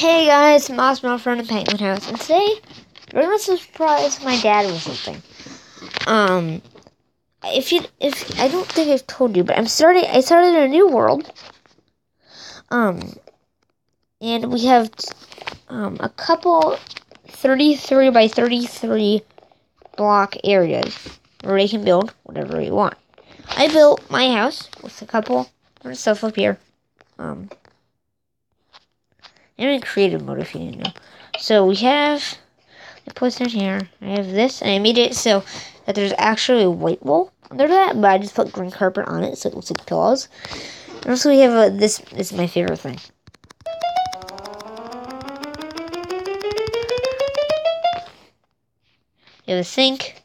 Hey guys, Moss my friend and Penguin House, and today we're gonna surprise my dad with something. Um, if you, if I don't think I've told you, but I'm starting. I started a new world. Um, and we have um a couple thirty-three by thirty-three block areas where they can build whatever you want. I built my house with a couple stuff up here. Um, I'm in creative mode if you didn't know. So we have the down here. I have this, and I made it so that there's actually a white wall under that, but I just put green carpet on it so it looks like pillows. And also we have a, this. This is my favorite thing. You have a sink,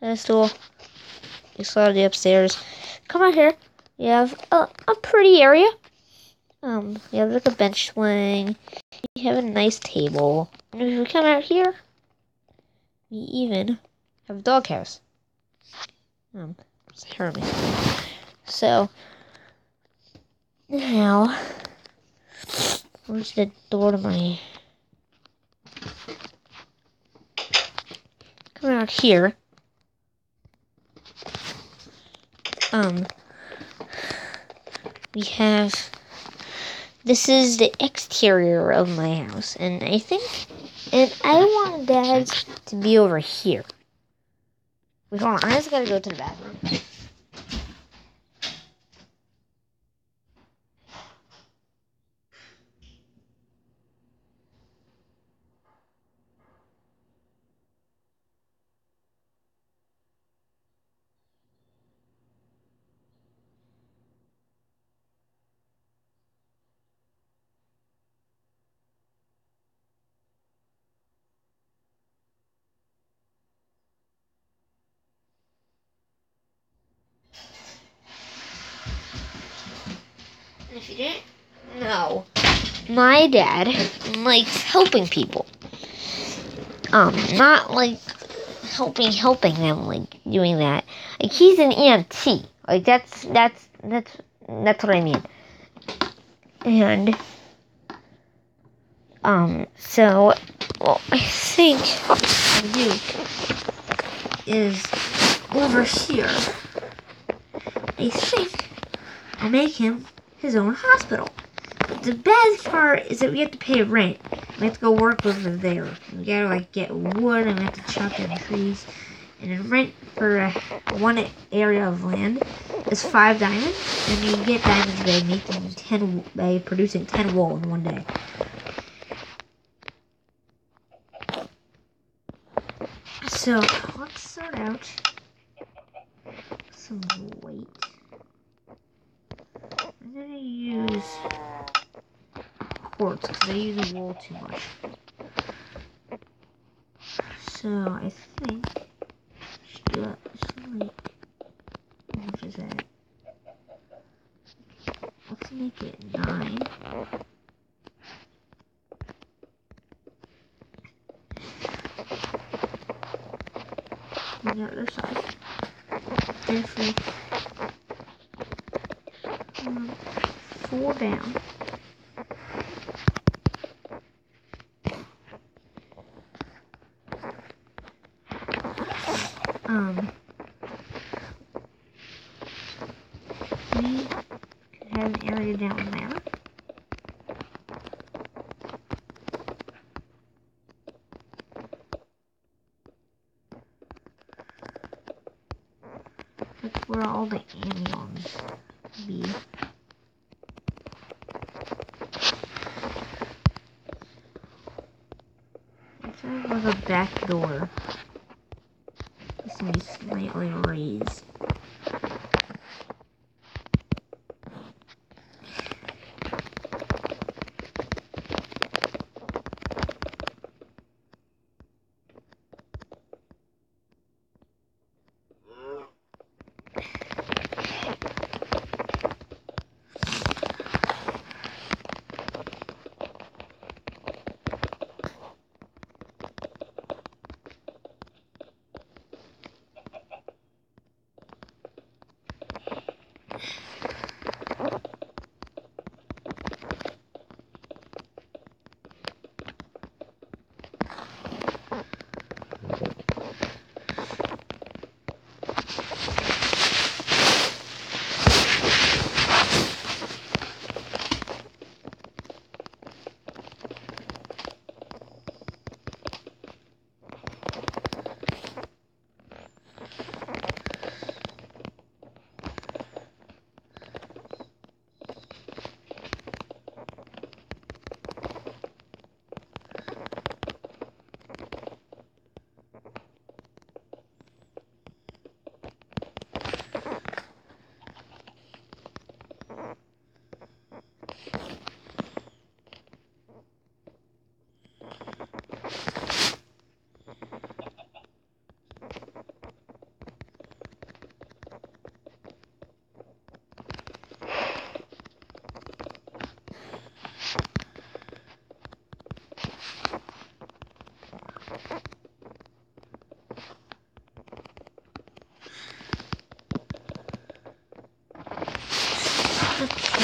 and a stool. Saw the upstairs. Come out here. You have a, a pretty area. Um, you have like a bench swing. You have a nice table. And if we come out here, we even have a doghouse. Um. So, now, where's the door to my... Come out here. Um, we have this is the exterior of my house, and I think, and I want Dad's to be over here. Wait, hold on, I just gotta go to the bathroom. Know, my dad likes helping people. Um, not like helping helping them, like doing that. Like he's an EMT. Like that's that's that's that's what I mean. And um, so well, I think what is over here. I think I'll make him his own hospital. The bad part is that we have to pay a rent. We have to go work over there. We gotta like get wood and we have to chop down trees. And rent for uh, one area of land is five diamonds, and you get diamonds by making ten by producing ten wool in one day. So let's start out some weight. I'm gonna use quartz because I use wool too much. So I think I? Let's make it nine. The other side. Therefore, um, four down.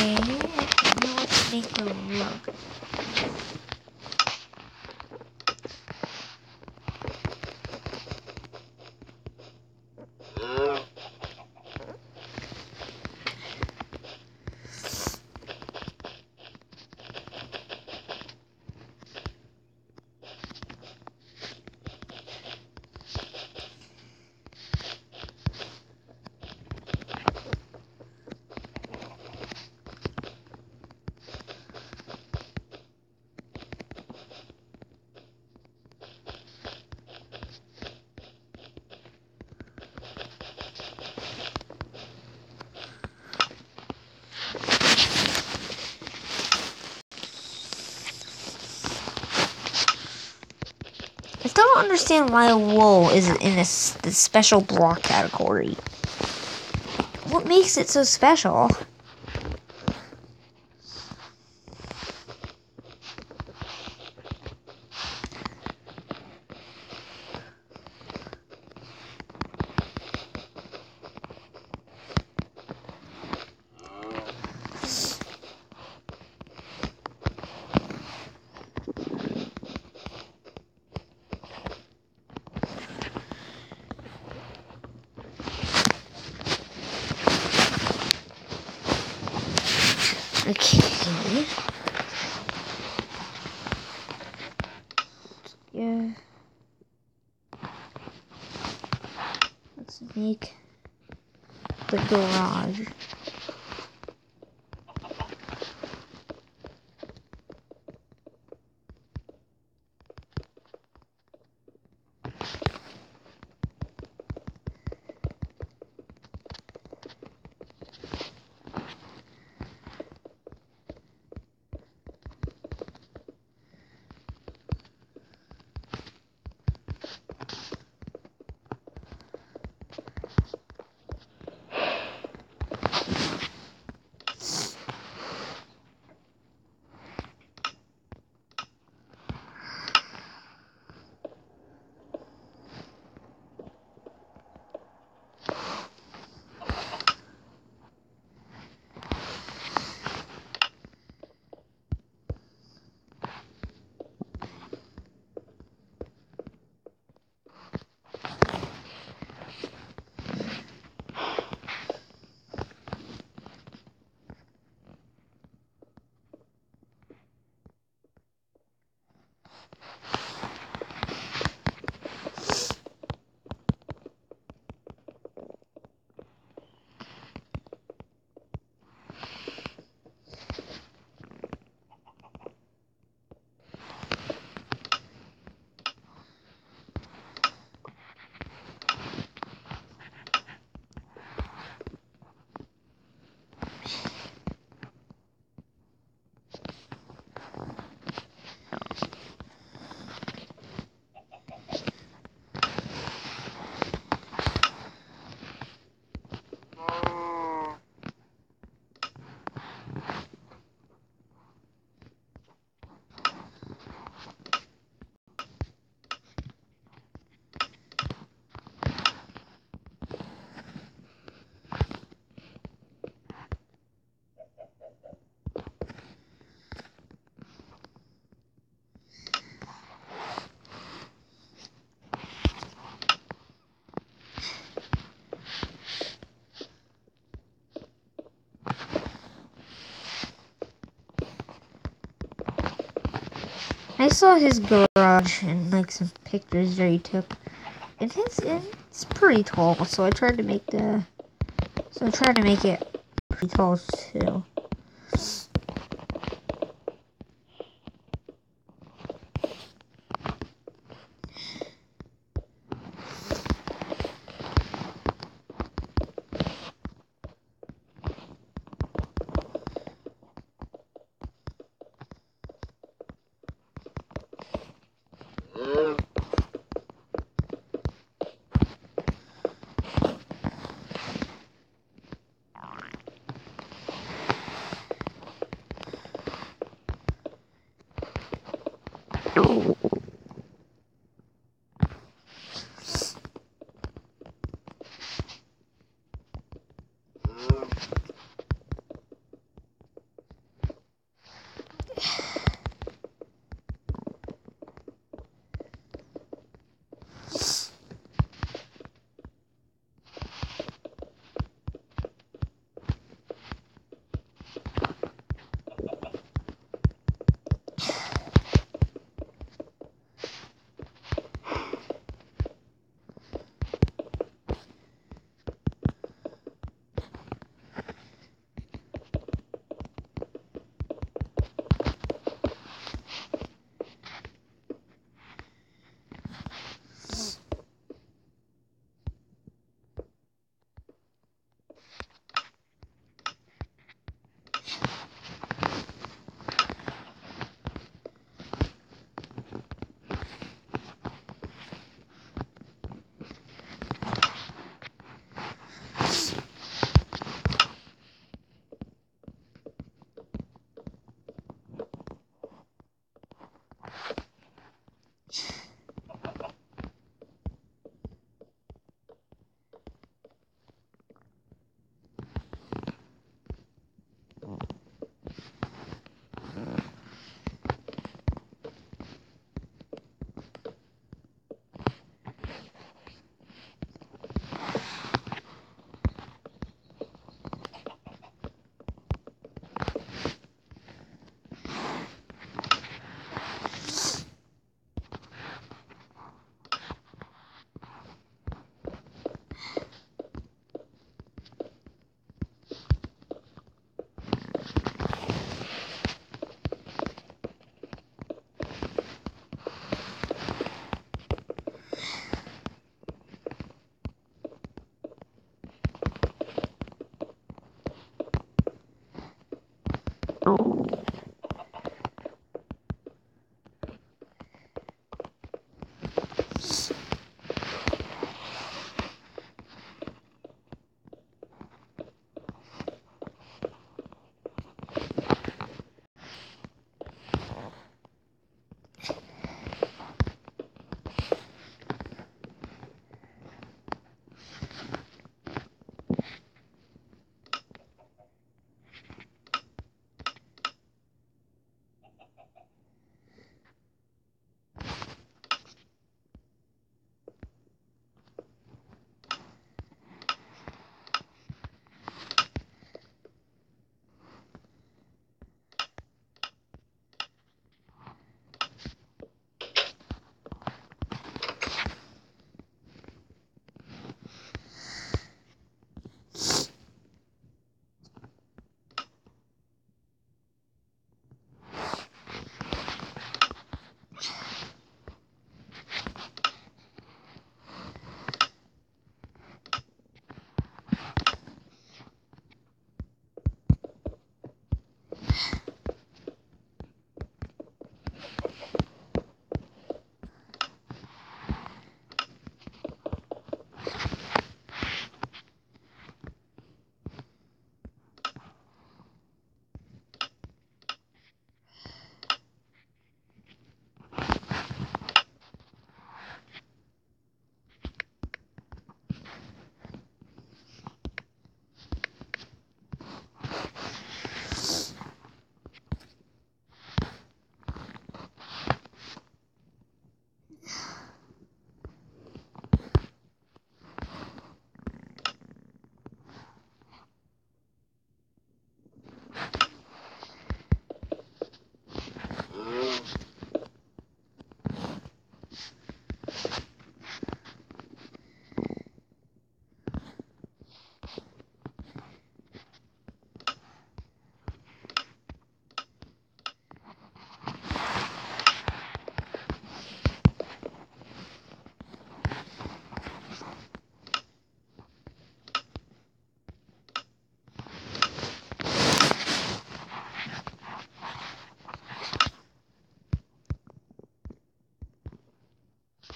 Okay, now let's make the rug. Still don't understand why wool is in this, this special block category. What makes it so special? Make the garage. I saw his garage and like some pictures that he took. And his it's pretty tall, so I tried to make the so I tried to make it pretty tall too.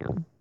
now.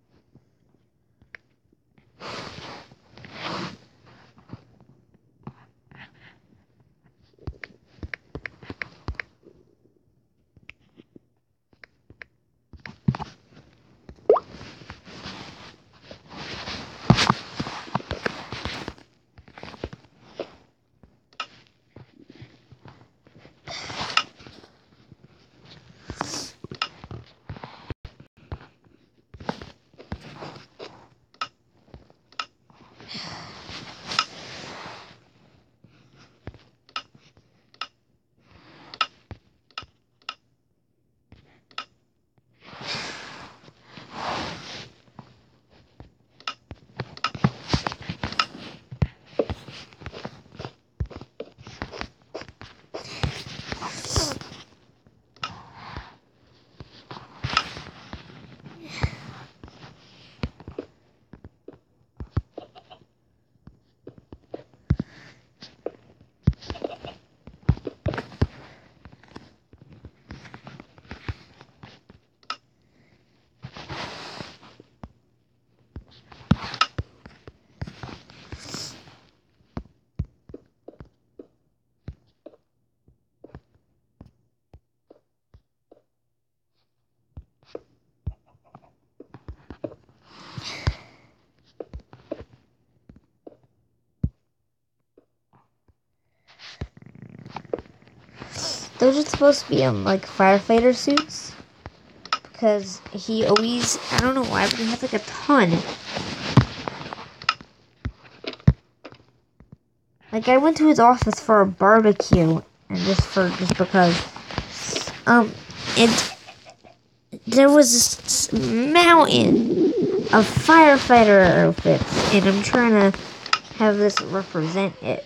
Those are supposed to be um like firefighter suits because he always I don't know why, but he has like a ton. Like I went to his office for a barbecue and just for just because um and there was this mountain of firefighter outfits and I'm trying to have this represent it.